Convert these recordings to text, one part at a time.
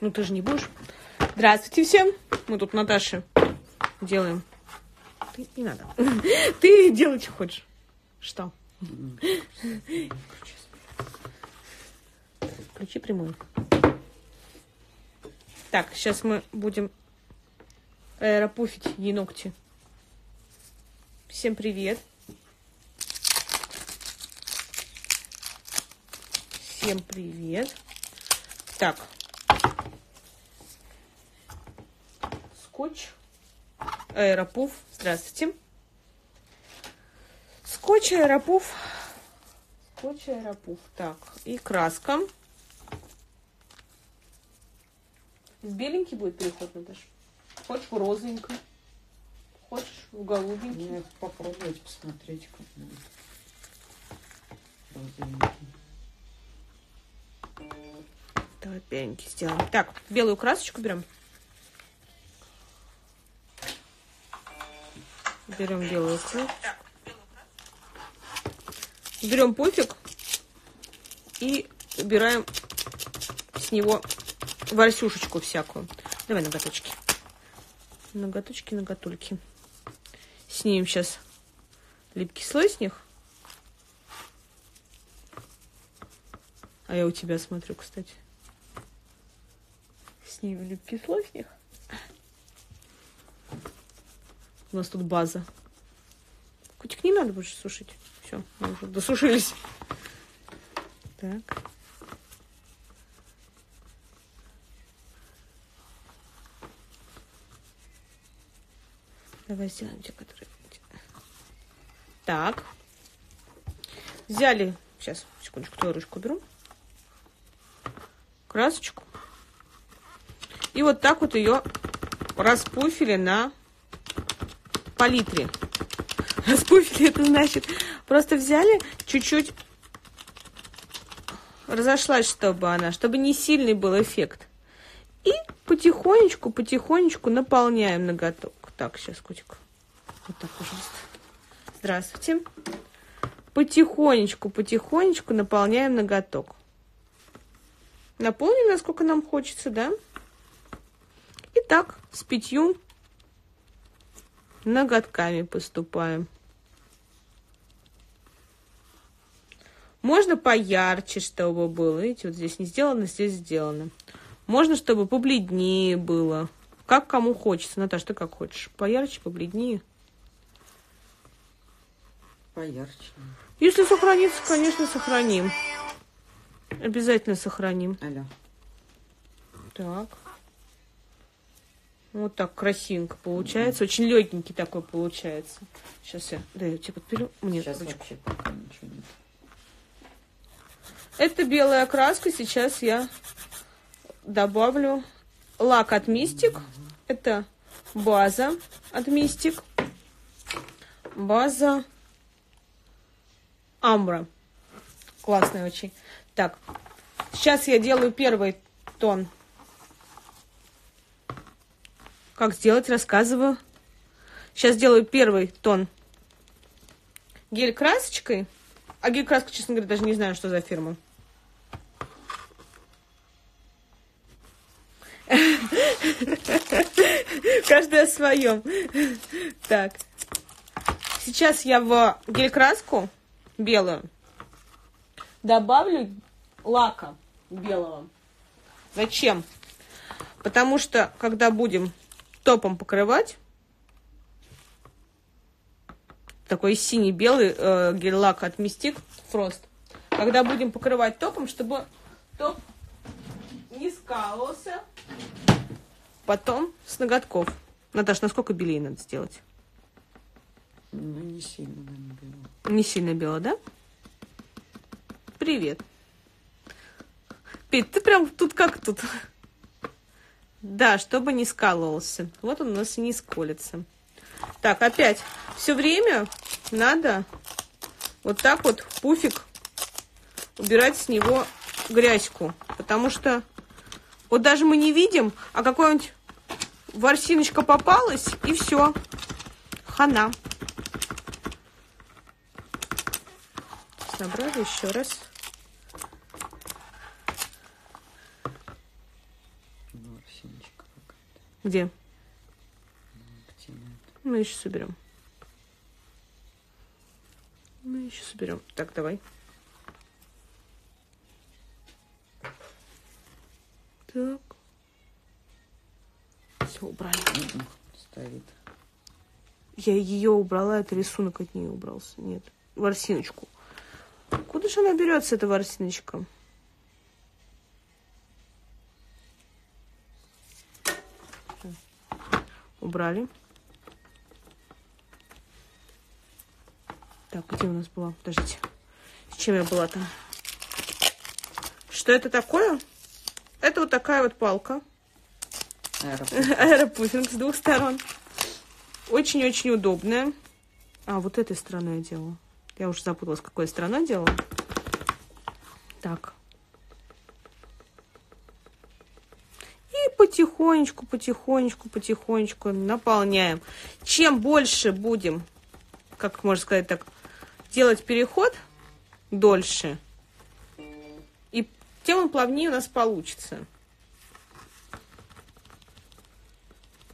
Ну ты же не будешь. Здравствуйте всем. Мы тут Наташи делаем. Ты не надо. Ты делай, что хочешь. Что? Включи прямую. Так, сейчас мы будем аэропуфить ей ногти. Всем привет. Всем привет. Так. Скотч. Аэропуф. Здравствуйте. Скотч, аэропуф. Скотч, аэропуф. Так, и краска. В беленький будет переход, Наташа? Хочешь в розовенький? Хочешь в голубенький? Ну, попробовать посмотреть, как будет. Розовенький. Давай беленький сделаем. Так, белую красочку берем. Берем белую красочку. Берем пуфик и убираем с него ворсюшечку всякую. Давай ноготочки. Ноготочки, ноготульки. Снимем сейчас липкий слой с них. А я у тебя смотрю, кстати. Снимем липкий слой с них. У нас тут база. Котик, не надо больше сушить. Все, мы уже досушились. Так. Давай сделаем те, которые... Так. Взяли... Сейчас, секундочку, ручку беру. Красочку. И вот так вот ее распуфили на палитре. Распуфили, это значит, просто взяли чуть-чуть, разошлась, чтобы она, чтобы не сильный был эффект. И потихонечку, потихонечку наполняем ноготок. Так, сейчас, котик. Вот так, пожалуйста. Здравствуйте. Потихонечку, потихонечку наполняем ноготок. Наполним, насколько нам хочется, да? И так, с пятью ноготками поступаем. Можно поярче, чтобы было. Видите, вот здесь не сделано, здесь сделано. Можно, чтобы побледнее было. Как кому хочется. Наташ, ты как хочешь? Поярче, побледнее? Поярче. Если сохранится, конечно, сохраним. Обязательно сохраним. Алло. Так. Вот так красивенько получается. Очень легенький такой получается. Сейчас я, да, я тебе подберу. Мне Сейчас ручку. вообще пока ничего нет. Это белая краска. Сейчас я добавлю лак от Мистик. Это база от Мистик. База Амбра. Классная очень. Так, сейчас я делаю первый тон. Как сделать, рассказываю. Сейчас делаю первый тон гель красочкой. А гель краска, честно говоря, даже не знаю, что за фирма. Каждый о своем. Так. Сейчас я в гель краску белую добавлю лака белого. Зачем? Потому что, когда будем топом покрывать, такой синий-белый э, гель-лак от Mystic Frost, когда будем покрывать топом, чтобы топ не скалывался, потом с ноготков. Наташ, насколько белее надо сделать? Ну, не сильно, бело. Не сильно бело, да? Привет. Петь, ты прям тут как тут. Да, чтобы не скалывался. Вот он у нас и не сколется. Так, опять. Все время надо вот так вот пуфик убирать с него грязьку. Потому что вот даже мы не видим, а какой-нибудь ворсиночка попалась, и все. Хана. Собрали еще раз. Ну, ворсиночка какая-то. Где? Мы еще соберем. Мы еще соберем. Так, давай. Так. Все, убрали. Стоит. Я ее убрала, это рисунок от нее убрался. Нет, ворсиночку. Куда же она берется, эта ворсиночка? Убрали. Так, где у нас была? Подождите. С чем я была там? Что это такое? Это вот такая вот палка. Аэропуфинг с двух сторон. Очень-очень удобная. А, вот этой стороной я делала. Я уже запуталась, какой стороной делала. Так. И потихонечку, потихонечку, потихонечку наполняем. Чем больше будем, как можно сказать так, делать переход дольше, и тем он плавнее у нас получится.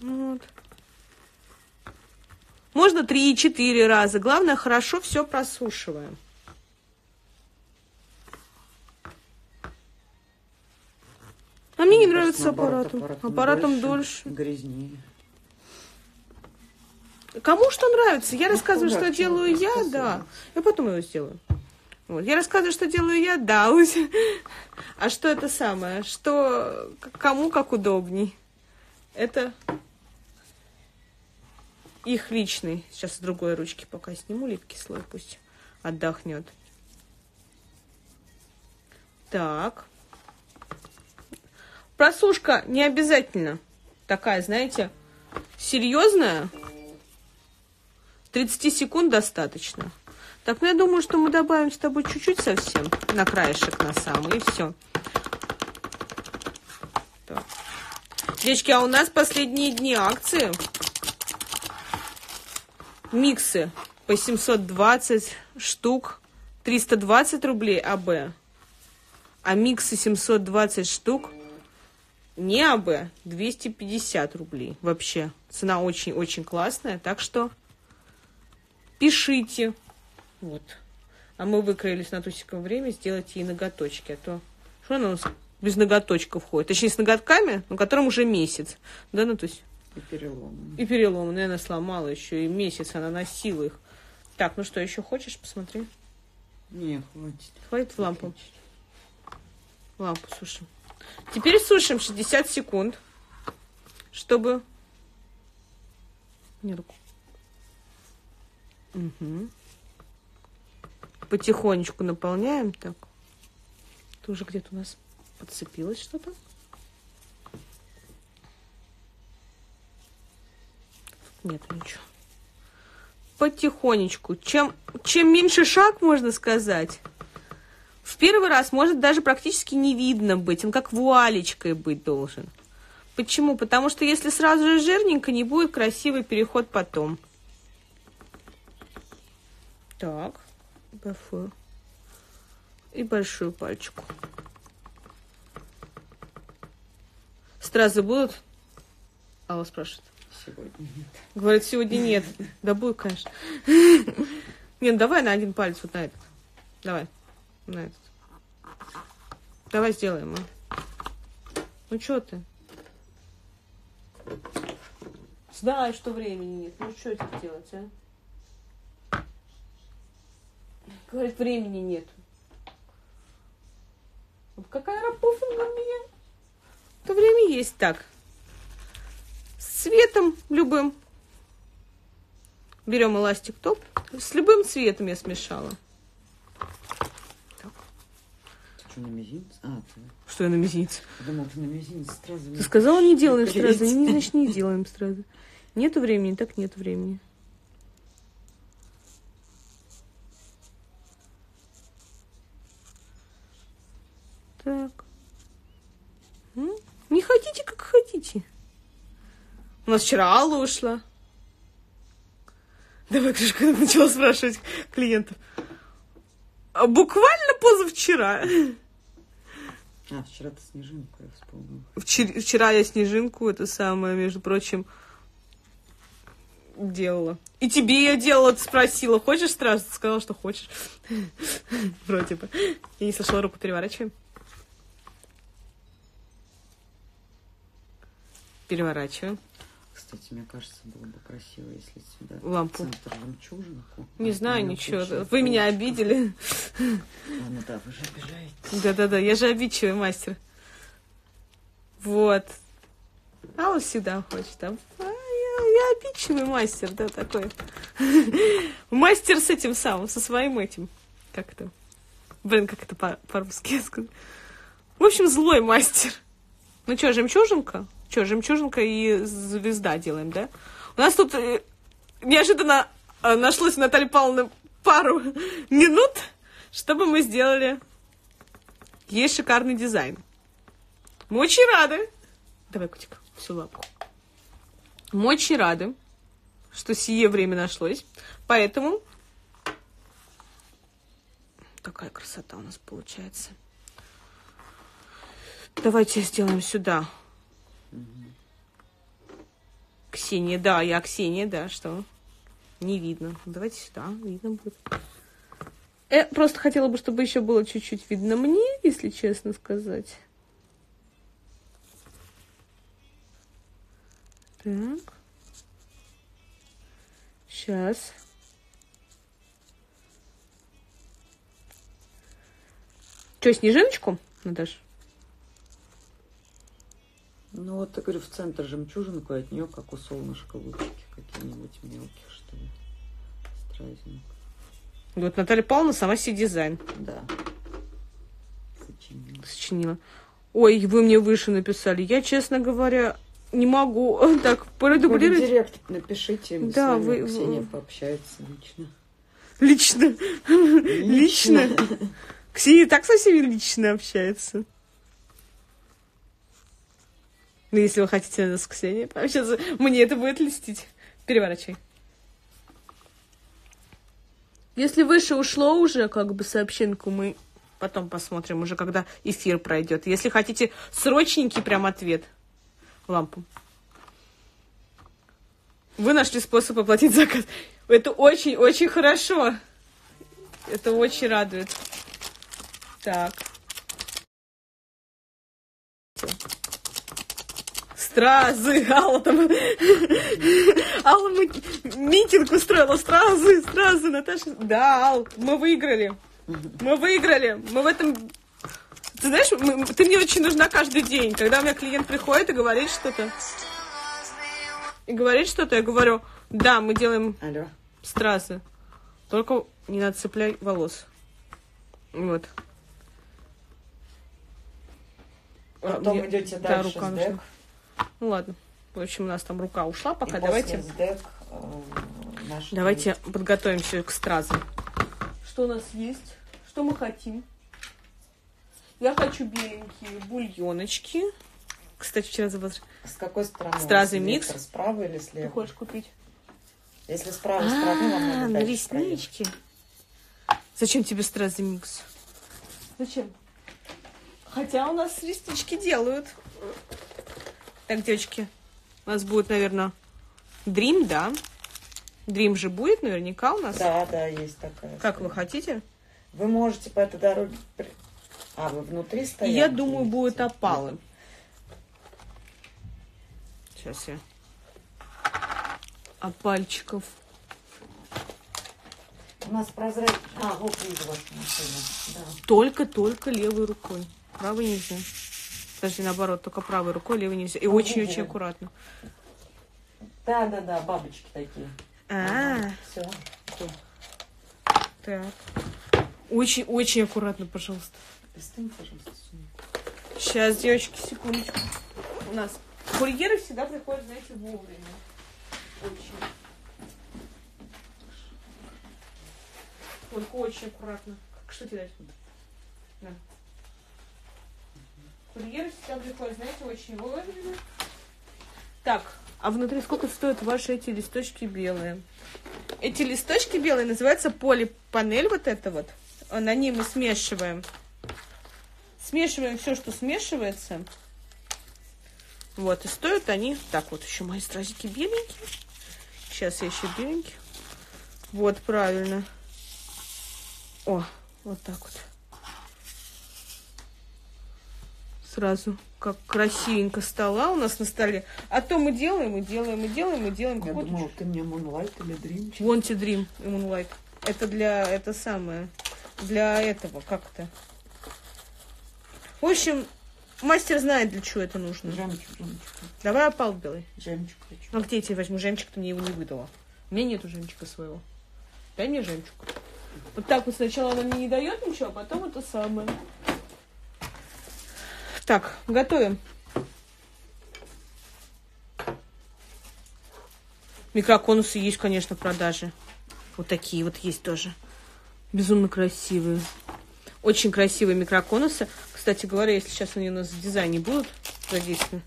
Вот. Можно 3-4 раза. Главное, хорошо все просушиваем. А мне не Мне нравится кажется, наоборот, аппаратом. Аппаратом дольше. Грязнее. Кому что нравится? Я Ну, рассказываю, что делаю я, рассказывай. да. Я потом его сделаю. Вот. Я рассказываю, что делаю я, да. А что это самое? Что к- кому как удобней. Это их личный. Сейчас с другой ручки пока сниму липкий слой, пусть отдохнет. Так. Просушка не обязательно такая, знаете, серьезная. 30 секунд достаточно. Так, ну я думаю, что мы добавим с тобой чуть-чуть совсем на краешек на самый, и все. Так. Девочки, а у нас последние дни акции. Миксы по 720 штук, 320 рублей АБ. А миксы 720 штук не АБ, 250 рублей. Вообще, цена очень-очень классная, так что пишите. Вот. А мы выкроили с Натусиком время сделать ей ноготочки. А то что она у нас без ноготочков ходит? Точнее, с ноготками, но которым уже месяц. Да, Натусь? И перелом. И перелом, наверное, сломала еще и месяц она носила их. Так, ну что, еще хочешь? Посмотри. Не, хватит. Хватит лампу. Лампу сушим. Теперь сушим 60 секунд, чтобы... Не руку. Мгм. Потихонечку наполняем. Так. Тоже где-то у нас подцепилось что-то. Нет, ничего. Потихонечку. Чем, чем меньше шаг, можно сказать, в первый раз может даже практически не видно быть. Он как вуалечкой быть должен. Почему? Потому что если сразу же жирненько, не будет красивый переход потом. Так. Большую. И большую пальчику. Стразы будут? Алла спрашивает. Сегодня нет. Говорит, сегодня нет. Да будет, конечно. Не, ну давай на один палец вот на этот. Давай. На этот. Давай сделаем, а. Ну что ты? Знаю, что времени нет. Ну что тебе делать, а? Говорит, времени нет. Какая рапуфинга у меня. То время есть так. С цветом любым. Берем эластик топ. С любым цветом я смешала. Ты что, на мизинец? А, ты... Что я на мизинец? Я думал, ты на мизинец сразу... Ты сказала, не делаем сразу. Не, значит, не делаем сразу. Нету времени, так нету времени. Так. Не хотите, как хотите. У нас вчера Алла ушла. Давай, Крышка, начала спрашивать клиентов. А буквально позавчера. А, вчера ты снежинку, я вспомнила. Вчер- Вчера я снежинку, это самое, между прочим, делала. И тебе я делала, ты спросила, хочешь сразу? Ты сказала, что хочешь. Вроде бы. Я не слышала, руку переворачиваем. Переворачиваем. Кстати, мне кажется, было бы красиво, если сюда Лампу. центр жемчужинку. Не а знаю на ничего. Вы меня ручка. обидели. Ну да, вы же обижаете. Да-да-да, я же обидчивый мастер. Вот. А он всегда хочет. А я, я обидчивый мастер, да, такой. Мастер с этим самым, со своим этим. Как это? Блин, как это по- по-русски сказать? В общем, злой мастер. Ну что, жемчужинка? Что, жемчужинка и звезда делаем, да? У нас тут э, неожиданно э, нашлось у Натальи Павловны пару минут, чтобы мы сделали есть шикарный дизайн. Мы очень рады. Давай, котик, всю лапку. Мы очень рады, что сие время нашлось. Поэтому такая красота у нас получается. Давайте сделаем сюда. Ксения, да, я Ксения, да, что? Не видно. Давайте сюда, видно будет. Я просто хотела бы, чтобы еще было чуть-чуть видно мне, если честно сказать. Так. Сейчас. Что, снежиночку, Наташ? Ну вот, я говорю, в центр жемчужинку, от нее, как у солнышка, лучики какие-нибудь мелкие, что ли. Стразинг. Вот Наталья Павловна сама себе дизайн Да. Сочинила. сочинила. Ой, вы мне выше написали. Я, честно говоря, не могу так Вы в продублировать директ напишите, мы Да, с вами вы- Ксения вы- пообщается лично. лично. Лично. Ксения так со всеми лично общается. Ну, если вы хотите с Ксенией пообщаться, мне это будет льстить. Переворачивай. Если выше ушло уже, как бы, сообщенку, мы потом посмотрим уже, когда эфир пройдет. Если хотите срочненький прям ответ, лампу. Вы нашли способ оплатить заказ. Это очень-очень хорошо. Это очень радует. Так. Стразы, Алла там... Алла мы- митинг устроила. Стразы, стразы, Наташа. Да, Ал, мы выиграли. Мы выиграли. Мы в этом... Ты знаешь, мы- ты мне очень нужна каждый день. Когда у меня клиент приходит и говорит что-то, и говорит что-то, я говорю, да, мы делаем Алло. стразы. Только не надо цеплять волос. Вот. А, Потом мне- идете да, дальше рука с нужна. Ну ладно. В общем, у нас там рука ушла. Пока и давайте, после с дек, э, давайте подготовимся к стразам. Что у нас есть? Что мы хотим? Я хочу беленькие бульоночки. Кстати, вчера забыла. С какой стороны? Стразы микс. Справа или Ты слева? хочешь купить? Если с правой стороны, вам А, надо на реснички. Зачем тебе стразы микс? Зачем? Хотя у нас реснички делают. Так, девочки, у нас будет, наверное, Dream, да? Dream же будет наверняка у нас. Да, да, есть такая. Как вы хотите? Вы можете по этой дороге... А, вы внутри стоите? я думаю, будут опалы. Сейчас я. Опальчиков. У нас прозрачный... А, вот вижу вашу машину. Да. Только-только левой рукой. Правой нельзя. Подожди, наоборот, только правой рукой, левой нельзя. И Ого. очень-очень аккуратно. Да, да, да, бабочки такие. А, Все. так. Очень-очень аккуратно, пожалуйста. Достань, пожалуйста. Сейчас, девочки, секундочку. У нас курьеры всегда приходят, знаете, вовремя. Очень. Только очень аккуратно. Что тебе дать? На. Курьеры всегда приходят, знаете, очень вовремя. Так, а внутри сколько стоят ваши эти листочки белые? Эти листочки белые называются полипанель вот это вот. На ней мы смешиваем Смешиваем все, что смешивается. Вот, и стоят они... Так, вот еще мои стразики беленькие. Сейчас я еще беленькие. Вот, правильно. О, вот так вот. Сразу как красивенько стола у нас на столе. А то мы делаем, и делаем, и делаем, и делаем. Я думала, ты мне Moonlight или Dream. Wanted Dream и Moonlight. Это для, это самое, для этого, как то В общем, мастер знает, для чего это нужно. Жемчуг, жемчуг. Давай опал белый. Жемчуг хочу. А где я тебе возьму жемчуг, ты мне его не выдала? У меня нету жемчуга своего. Дай мне жемчуг. Вот так вот сначала она мне не дает ничего, а потом это самое. Так, готовим. Микроконусы есть, конечно, в продаже. Вот такие вот есть тоже. Безумно красивые. Очень красивые микроконусы. Кстати говоря, если сейчас они у нас в дизайне будут задействованы.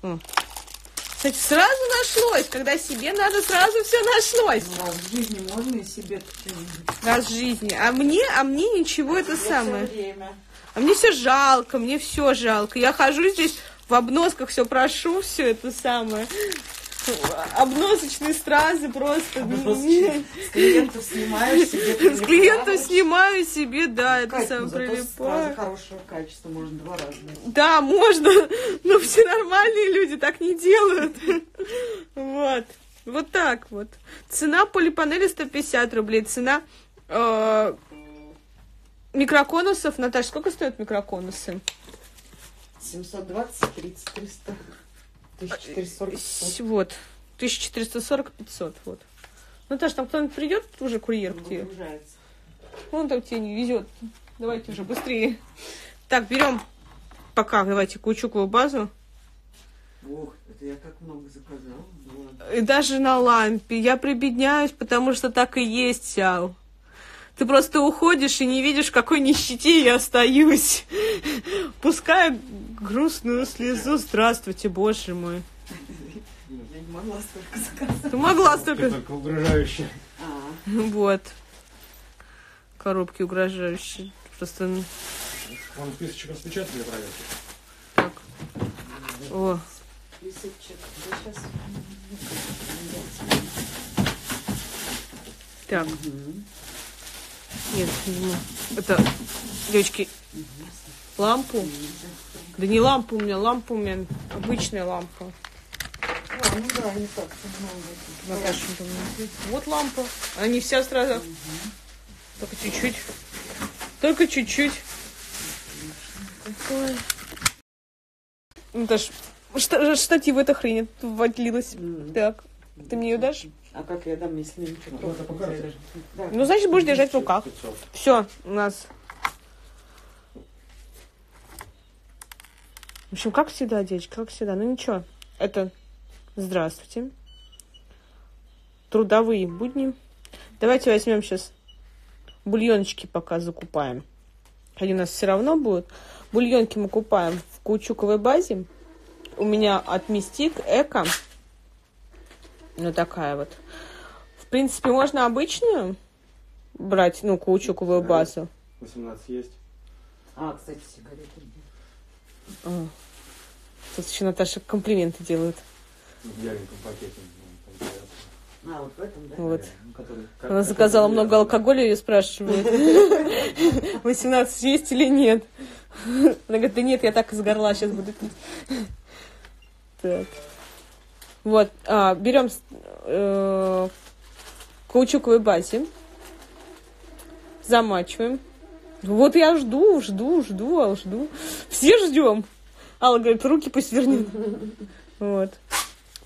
О. Кстати, сразу нашлось. Когда себе надо, сразу все нашлось. Ну, раз в жизни можно и себе. Раз в жизни. А мне, а мне ничего это Я самое. время. А мне все жалко, мне все жалко. Я хожу здесь в обносках, все прошу, все это самое. Обносочные стразы просто. Обносочные. С клиентов снимаешь себе. С клиентов снимаю себе, да, это Кать, ну самое зато прилипаю. стразы хорошего качества можно два раза. Да, можно, но все нормальные люди так не делают. Вот. Вот так вот. Цена полипанели 150 рублей. Цена э, микроконусов. Наташа, сколько стоят микроконусы? 720, 30, 300, 1440, 500. С- Вот. 1440-500. Вот. Наташа, там кто-нибудь придет уже курьер к тебе? Выгружается. Он так тебе не везет. Давайте уже быстрее. Так, берем пока, давайте, каучуковую базу. Ох, это я как много заказала. Ну. И даже на лампе. Я прибедняюсь, потому что так и есть, Сяо. Ты просто уходишь и не видишь, в какой нищете я остаюсь. Пускай грустную слезу. Здравствуйте, боже мой. Я не могла столько заказать. Ты могла Ты столько... только угрожающая. А, Вот. Коробки угрожающие. Просто ну, Вам списочек распечатали для проверки? так. О, списочек. Да сейчас. так. Нет, не. Это, девочки, лампу. Да не лампа у меня, лампа у меня обычная лампа. А, ну да, не так там, вот лампа. Она не вся сразу. Только чуть-чуть. Только чуть-чуть. Ой. Наташ, шта- штатив эта хрень отвалилась. Так, ты мне ее дашь? А как я дам, если ничего Ну? Да. Ну, значит, будешь держать в руках. 500. Все, у нас. В общем, как всегда, девочки, как всегда. Ну ничего, это здравствуйте. Трудовые будни. Давайте возьмем сейчас бульончики пока закупаем. Они у нас все равно будут. Бульонки мы купаем в каучуковой базе. У меня от Мистик Эко. Ну, такая вот. В принципе, можно обычную брать, ну, каучуковую базу. 18 есть. А, кстати, сигареты. А. Тут еще Наташа комплименты делают. В беленьком пакете. ну. А, вот в этом, да? Вот. Ну, который- как- Она заказала это много алкоголя, ее спрашивают. 18 есть или нет? Она говорит, да нет, я так из горла сейчас буду пить. Так. Вот, а, берем э, каучуковой базе, замачиваем. Вот я жду, жду, жду, а жду. Все ждем. Алла говорит, руки пусть вернет. Вот.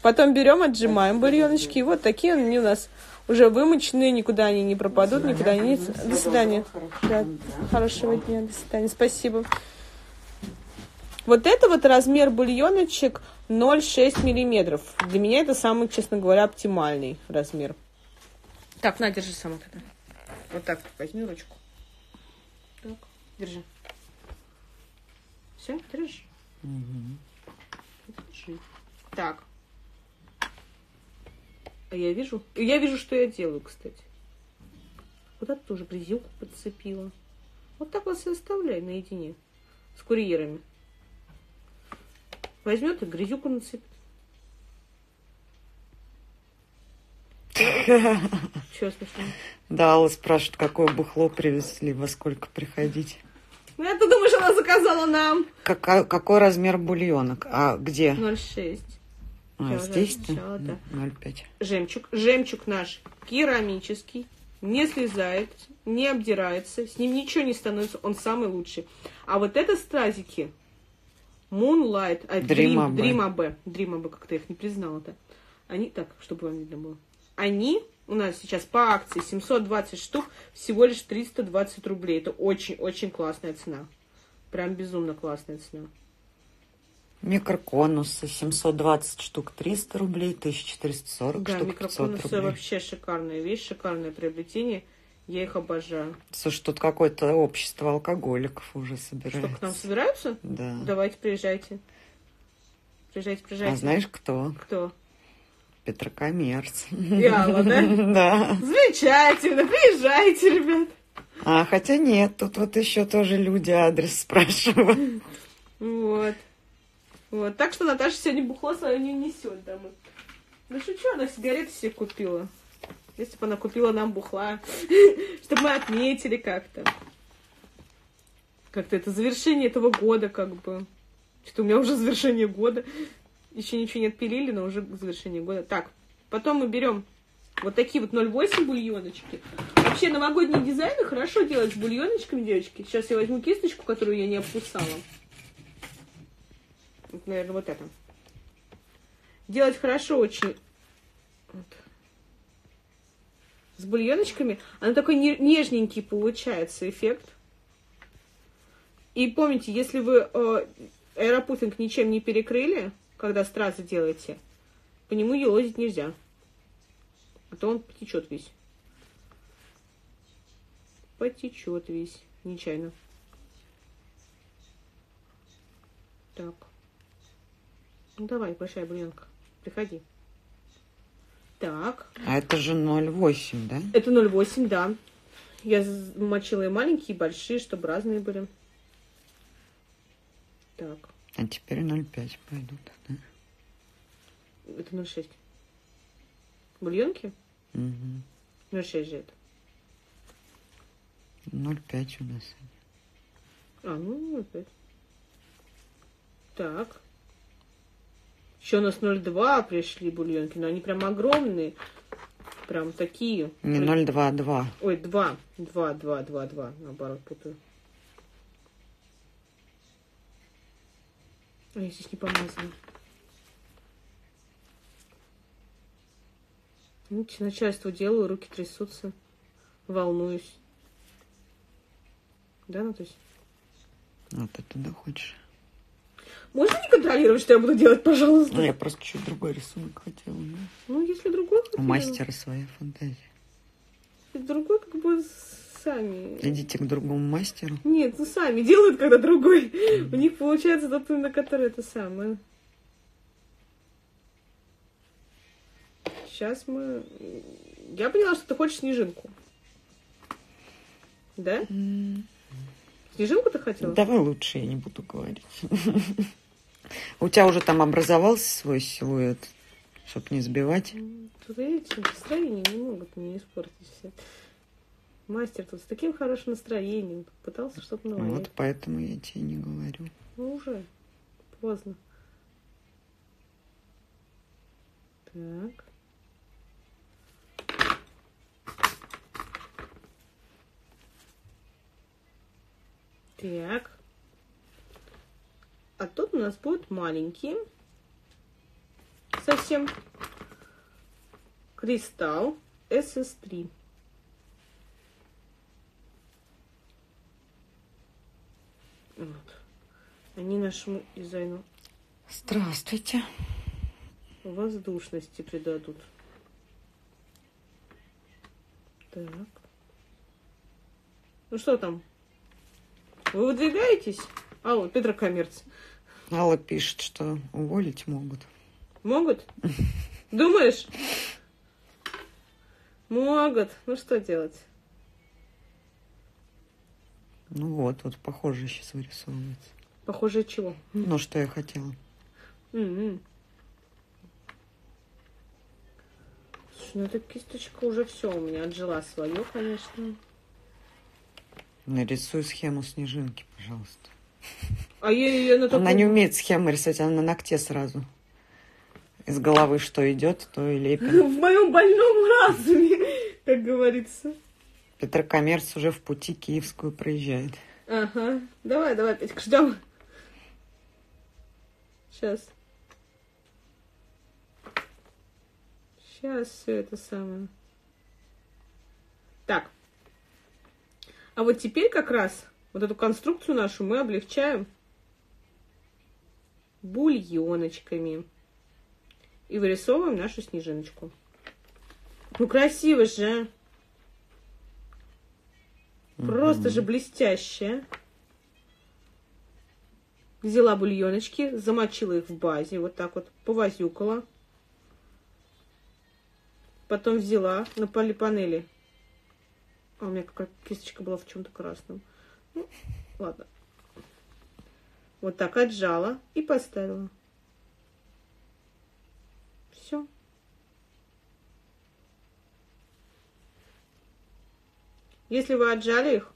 Потом берем, отжимаем бульоночки. И вот такие они у нас уже вымоченные, никуда они не пропадут, никуда они не... До свидания. Да. Хорошего дня, до свидания. Спасибо. Вот это вот размер бульоночек 0,6 миллиметров. Для меня это самый, честно говоря, оптимальный размер. Так, на, держи сама тогда. Вот так, возьми ручку. Так, держи. Все, держи. Держи. Так. А я вижу. Я вижу, что я делаю, кстати. Куда-то тоже грязюку подцепила. Вот так вас и оставляй наедине. с курьерами. Возьмет и грязюку насыпет. Чего смешно? Да, Алла спрашивает, какое бухло привезли, во сколько приходить. Ну, а ты думаешь, она заказала нам? Какой, какой размер бульонок? А где? 0,6. А, я здесь-то? да. 0,5. Жемчуг. Жемчуг наш керамический. Не слезает, не обдирается, с ним ничего не становится, он самый лучший. А вот это стразики Moonlight, а, Dream. Dream AB, Dream AB, как-то я их не признала-то. Они, так, чтобы вам видно было. Они у нас сейчас по акции 720 штук, всего лишь 320 рублей. Это очень-очень классная цена. Прям безумно классная цена. Микроконусы 720 штук 300 рублей, 1440 Да, штук 500 микроконусы рублей. вообще шикарная вещь, шикарное приобретение. Я их обожаю. Слушай, тут какое-то общество алкоголиков уже Что, собирается. к нам собираются? Да. Давайте, приезжайте. Приезжайте, приезжайте. А знаешь кто? Кто? Петрокоммерц. Яла, да? Да. Замечательно, приезжайте, ребят. А, хотя нет, тут вот еще тоже люди адрес спрашивают. Вот. Вот. Так что Наташа сегодня бухло свое не несет домой. Ну шучу, она сигареты себе купила. Если бы она купила нам бухла, чтобы мы отметили как-то. Как-то это завершение этого года, как бы. Что у меня уже завершение года. Еще ничего не отпилили, но уже завершение года. Так, потом мы берем вот такие вот 0,8 бульоночки. Вообще новогодние дизайны хорошо делать с бульоночками, девочки. Сейчас я возьму кисточку, которую я не обкусала. Вот, наверное, вот это. Делать хорошо очень. Вот. С бульоночками. Она такой не- нежненький получается эффект. И помните, если вы э, аэропуфинг ничем не перекрыли, когда стразы делаете, по нему елозить нельзя. А то он потечет весь. Потечет весь. Нечаянно. Так. Ну давай, большая бульонка. Приходи. Так. А это же 0,8, да? Это 0,8, да. Я мочила и маленькие, и большие, чтобы разные были. Так. А теперь 0,5 пойдут, да? Это 0,6. Бульонки? Мгм. 0,6 же это. 0,5 у нас. А, ну, опять. Так. Еще у нас 0,2 пришли бульонки, но они прям огромные. Прям такие. Не Ой, 0,2,2. Ой, 2. 2, 2, 2, 2. Наоборот, путаю. А я здесь не помазала. Видите, начальство делаю, руки трясутся. Волнуюсь. Да, Натусь? Вот ты туда хочешь. Можно не контролировать, что я буду делать, пожалуйста? Ну, я просто чуть другой рисунок хотела. да. Ну, если другой У мастера своя фантазия. Другой как бы сами. Идите к другому мастеру. Нет, ну сами делают, когда другой. У них получается тот, на который это самое. Сейчас мы... Я поняла, что ты хочешь снежинку. Да? Снежинку ты хотела? Давай лучше я не буду говорить. У тебя уже там образовался свой силуэт, чтобы не сбивать. Тут, видите, настроение не могут мне испортить все. Мастер тут с таким хорошим настроением пытался что-то навалять. Вот поэтому я тебе не говорю. Ну, уже поздно. Так. Так. А тут у нас будут маленькие. Совсем. Кристалл SS3. Вот. Они нашему дизайну Здравствуйте. воздушности придадут. Так. Ну что там? Вы выдвигаетесь? Алло, Петрокоммерц. Алла пишет, что уволить могут. Могут? Думаешь? Могут. Ну что делать? Ну вот, вот похоже сейчас вырисовывается. Похоже, чего? Ну, что я хотела. М-м. Слушай, ну эта кисточка уже все у меня отжила свое, конечно. Нарисуй схему снежинки, пожалуйста. А я ее на таком... Она не умеет схемы рисовать, она на ногте сразу. Из головы что идет, то и лепит. В моем больном разуме, как говорится. Петрокоммерц уже в пути Киевскую проезжает. Ага. Давай, давай, Петька, ждем. Сейчас. Сейчас все это самое. Так. А вот теперь как раз вот эту конструкцию нашу мы облегчаем бульоночками. И вырисовываем нашу снежиночку. Ну, красиво же. Просто же блестяще. Взяла бульоночки, замочила их в базе, вот так вот, повозюкала. Потом взяла на полипанели. А у меня какая кисточка была в чем-то красном. Ну, ладно. Вот так отжала и поставила. Все. Если вы отжали их,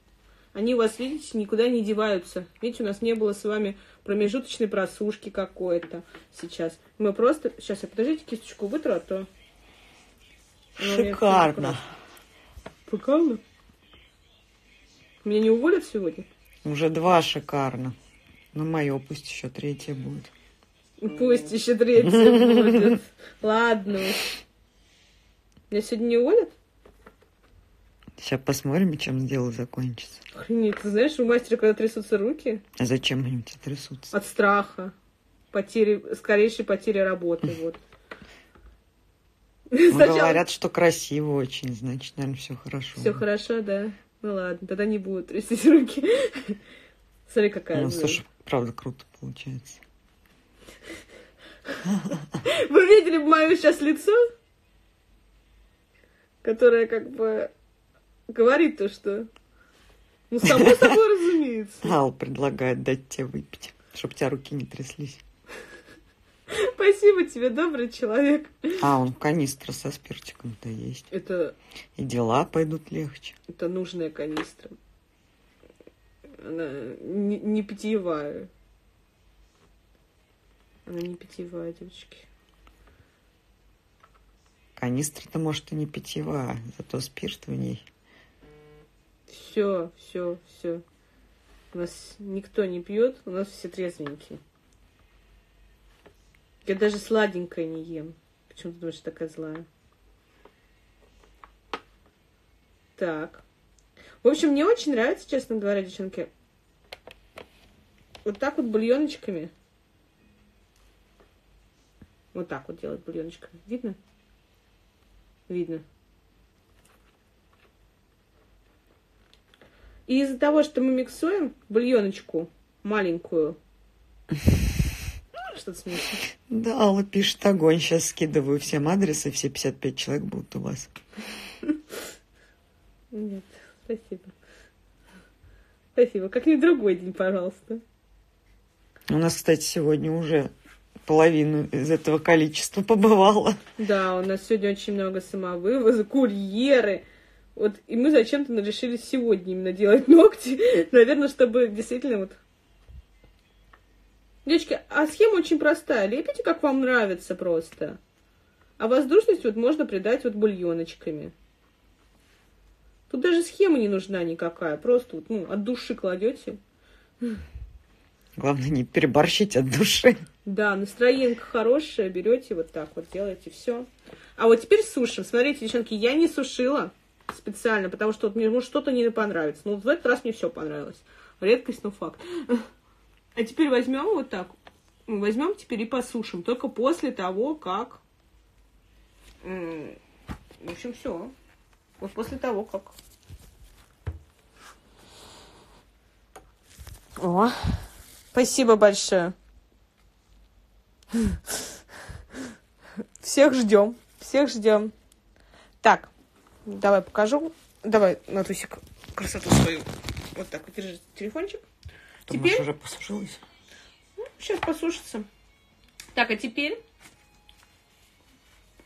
они у вас, видите, никуда не деваются. Видите, у нас не было с вами промежуточной просушки какой-то сейчас. Мы просто... Сейчас я, подождите, кисточку вытру, а то... Шикарно. Шикарно? Меня не уволят сегодня? Уже два шикарно. Ну, мое пусть еще третье будет. Пусть еще третья будет. Ладно. Меня сегодня не уволят? Сейчас посмотрим, чем дело закончится. Охренеть, ты знаешь, у мастера, когда трясутся руки А зачем они у тебя трясутся? от страха, потери, скорейшей потери работы, вот. Ну, Сначала говорят, что красиво очень, значит, наверное, все хорошо. все хорошо, да? Ну ладно, тогда не будут трястись руки. Смотри, какая. Ну, слушай, правда круто получается. Вы видели мое сейчас лицо? Которое как бы говорит то, что... Ну, само собой разумеется. Ал предлагает дать тебе выпить, чтобы тебя руки не тряслись. Спасибо тебе, добрый человек. А, он канистра со спиртиком-то есть. Это, И дела пойдут легче. это нужная канистра. Она не, не питьевая. Она не питьевая, девочки. Канистра-то, может, и не питьевая, зато спирт в ней. Все, все, все. У нас никто не пьет, у нас все трезвенькие. Я даже сладенькое не ем. Почему ты думаешь, я такая злая? Так. В общем, мне очень нравится, честно говоря, девчонки. Вот так вот бульоночками. Вот так вот делать бульоночками. Видно? Видно. И из-за того, что мы миксуем бульоночку маленькую, что-то смешно. Да, Алла пишет огонь. Сейчас скидываю всем адресы, все 55 человек будут у вас. Нет, спасибо. Спасибо. Как-нибудь другой день, пожалуйста. У нас, кстати, сегодня уже половину из этого количества побывало. Да, у нас сегодня очень много самовывоза, курьеры. Вот, и мы зачем-то решили сегодня именно делать ногти. Наверное, чтобы действительно вот... Девочки, а схема очень простая. Лепите, как вам нравится просто. А воздушность вот можно придать вот бульоночками. Тут даже схема не нужна никакая. Просто вот, ну, от души кладете. Главное, не переборщить от души. Да, настроенка хорошая, берете вот так вот, делаете все. А вот теперь сушим. Смотрите, девчонки, я не сушила специально, потому что вот мне может что-то не понравится. Но вот в этот раз мне все понравилось. Редкость, но факт. А теперь возьмем вот так. Возьмем теперь и посушим. Только после того, как... м, В общем, все. Вот после того, как... О, спасибо большое. Всех ждем. Всех ждем. Так, давай покажу. Давай, Натусик, красоту свою. Вот так держи телефончик. Теперь- уже посушилась? Сейчас посушится. Так, а теперь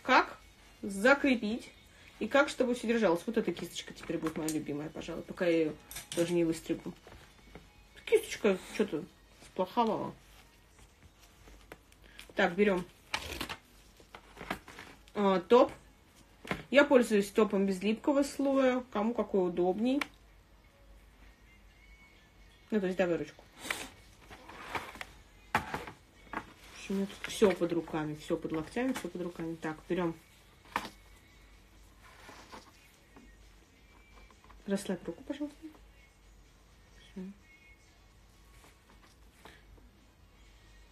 как закрепить и как, чтобы все держалось. Вот эта кисточка теперь будет моя любимая, пожалуй, пока я ее даже не выстригу. Кисточка что-то сплоховала. Так, берем а, топ. Я пользуюсь топом без липкого слоя, кому какой удобней. Ну, то есть давай ручку. В общем, у меня тут все под руками, все под локтями, все под руками. Так, берем. Расслабь руку, пожалуйста. Всё.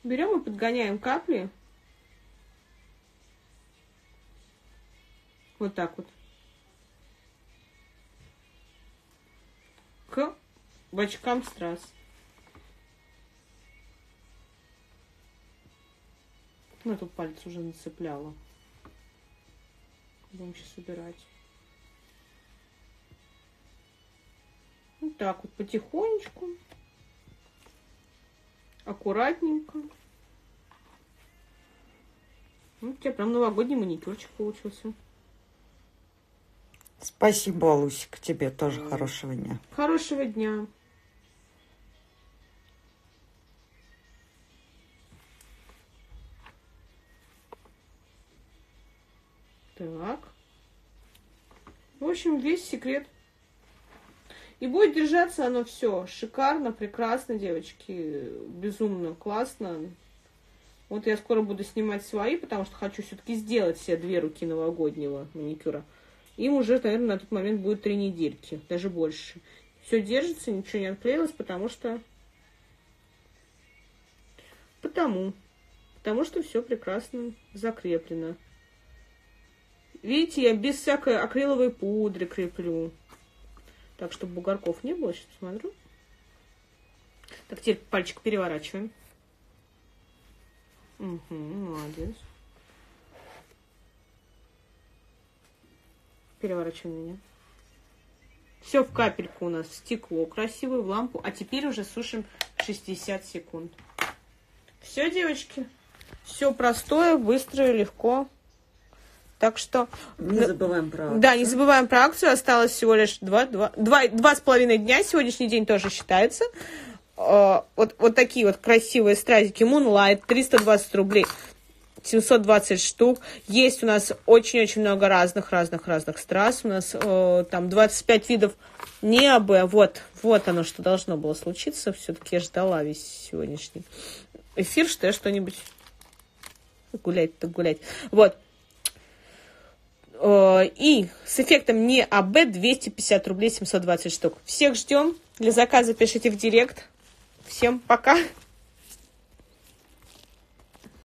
Берем и подгоняем капли. Вот так вот. К бочкам страз. Ну, тут палец уже нацепляла. Будем сейчас убирать. Вот так вот, потихонечку. Аккуратненько. Ну, у тебя прям новогодний маникюрчик получился. Спасибо, Алусик, тебе тоже хорошего дня. Хорошего дня. Общем, весь секрет. И будет держаться оно все шикарно, прекрасно, девочки. Безумно классно. Вот я скоро буду снимать свои, потому что хочу все-таки сделать все две руки новогоднего маникюра. Им уже, наверное, на тот момент будет три недельки, даже больше. Все держится, ничего не отклеилось, потому что... Потому. Потому что все прекрасно закреплено. Видите, я без всякой акриловой пудры креплю. Так, чтобы бугорков не было. Сейчас посмотрю. Так, теперь пальчик переворачиваем. Угу, молодец. Переворачиваем меня. Все в капельку у нас в стекло красивую, в лампу. А теперь уже сушим 60 секунд. Все, девочки. Все простое, быстро и легко. Так что... Не забываем про акцию. Да, не забываем про акцию. Осталось всего лишь два, два, два, два с половиной дня. Сегодняшний день тоже считается. Э, Вот, вот такие вот красивые стразики Moonlight. 320 рублей. 720 штук. Есть у нас очень-очень много разных-разных-разных страз. У нас э, там 25 видов неба. Вот, вот оно, что должно было случиться. Все-таки я ждала весь сегодняшний эфир, что я что-нибудь гулять так гулять. Вот. Э, И с эффектом не АБ 250 рублей 720 штук. Всех ждем. Для заказа пишите в директ. Всем пока.